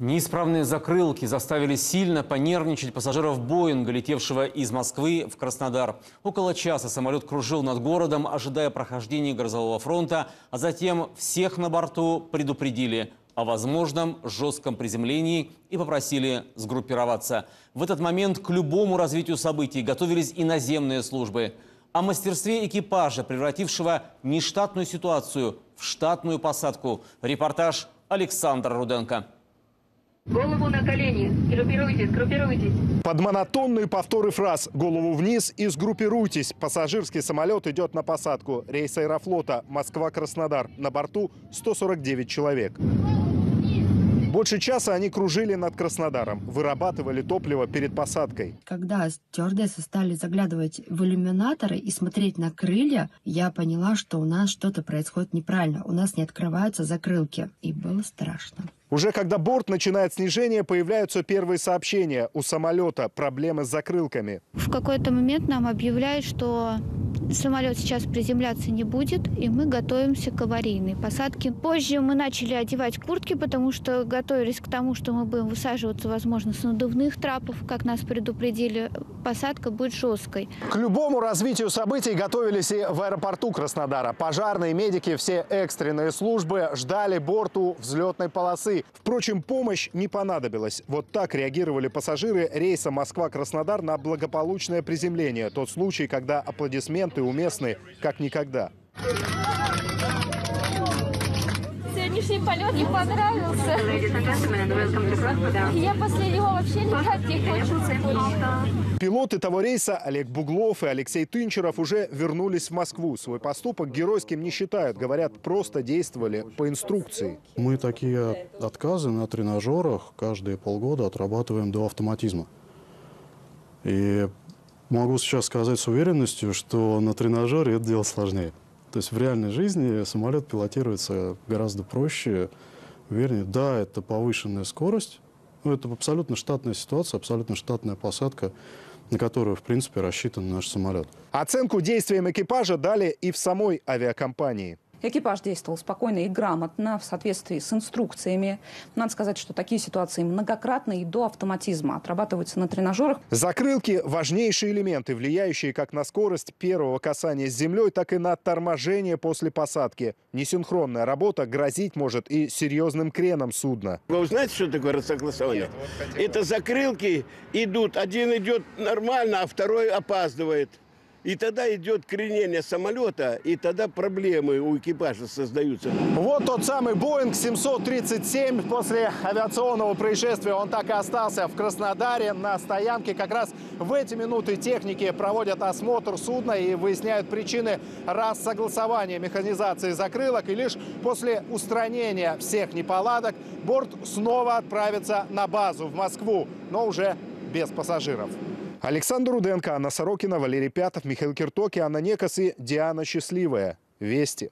Неисправные закрылки заставили сильно понервничать пассажиров Боинга, летевшего из Москвы в Краснодар. Около часа самолет кружил над городом, ожидая прохождения грозового фронта, а затем всех на борту предупредили о возможном жестком приземлении и попросили сгруппироваться. В этот момент к любому развитию событий готовились и наземные службы. О мастерстве экипажа, превратившего нештатную ситуацию в штатную посадку. Репортаж Александра Руденко. Голову на колени. Группируйтесь, группируйтесь. Под монотонные повторы фраз «Голову вниз» и «Сгруппируйтесь». Пассажирский самолет идет на посадку. Рейс аэрофлота «Москва-Краснодар». На борту 149 человек. Больше часа они кружили над Краснодаром, вырабатывали топливо перед посадкой. Когда стюардессы стали заглядывать в иллюминаторы и смотреть на крылья, я поняла, что у нас что-то происходит неправильно. У нас не открываются закрылки. И было страшно. Уже когда борт начинает снижение, появляются первые сообщения. У самолета проблемы с закрылками. В какой-то момент нам объявляют, что самолет сейчас приземляться не будет, и мы готовимся к аварийной посадке. Позже мы начали одевать куртки, потому что готовились к тому, что мы будем высаживаться, возможно, с надувных трапов, как нас предупредили. Посадка будет жесткой. К любому развитию событий готовились и в аэропорту Краснодара. Пожарные, медики, все экстренные службы ждали борту взлетной полосы. Впрочем, помощь не понадобилась. Вот так реагировали пассажиры рейса Москва-Краснодар на благополучное приземление. Тот случай, когда аплодисменты уместны как никогда. Сегодняшний полет не понравился. Я после него вообще летать не хочу. Пилоты того рейса Олег Буглов и Алексей Тынчеров уже вернулись в Москву. Свой поступок геройским не считают. Говорят, просто действовали по инструкции. Мы такие отказы на тренажерах каждые полгода отрабатываем до автоматизма. И могу сейчас сказать с уверенностью, что на тренажере это дело сложнее. То есть в реальной жизни самолет пилотируется гораздо проще, увереннее. Да, это повышенная скорость, но это абсолютно штатная ситуация, абсолютно штатная посадка, на которую, в принципе, рассчитан наш самолет. Оценку действиям экипажа дали и в самой авиакомпании. Экипаж действовал спокойно и грамотно в соответствии с инструкциями. Надо сказать, что такие ситуации многократно и до автоматизма отрабатываются на тренажерах. Закрылки – важнейшие элементы, влияющие как на скорость первого касания с землей, так и на торможение после посадки. Несинхронная работа грозить может и серьезным креном судна. Вы знаете, что такое рассогласование? Это закрылки идут, один идет нормально, а второй опаздывает. И тогда идет кренение самолета, и тогда проблемы у экипажа создаются. Вот тот самый Боинг 737. После авиационного происшествия он так и остался в Краснодаре на стоянке. Как раз в эти минуты техники проводят осмотр судна и выясняют причины рассогласования механизации закрылок. И лишь после устранения всех неполадок борт снова отправится на базу в Москву, но уже без пассажиров. Александр Руденко, Анна Сорокина, Валерий Пятов, Михаил Киртоки, Анна Некос и Диана Счастливая. Вести.